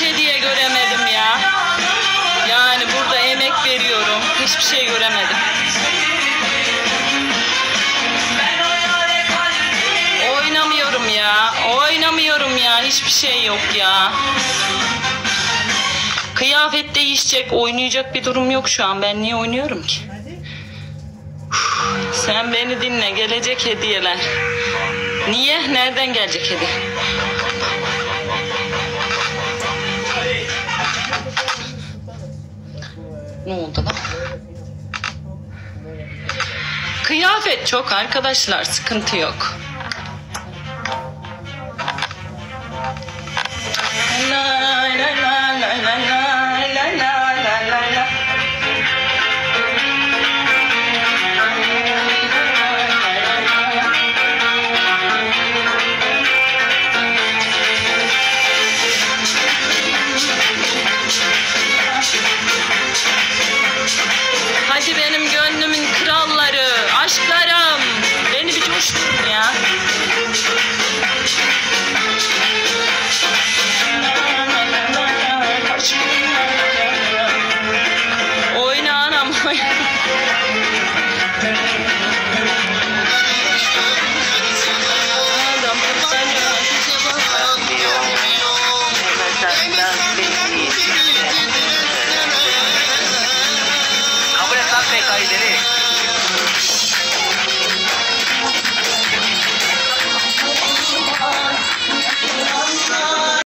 Şey hiç hediye göremedim ya. Yani burada emek veriyorum. Hiçbir şey göremedim. Oynamıyorum ya. Oynamıyorum ya. Hiçbir şey yok ya. Kıyafet değişecek, oynayacak bir durum yok şu an. Ben niye oynuyorum ki? Sen beni dinle. Gelecek hediyeler. Niye? Nereden gelecek hediye? Ne oldu lan? Kıyafet çok arkadaşlar, sıkıntı yok. Thank you.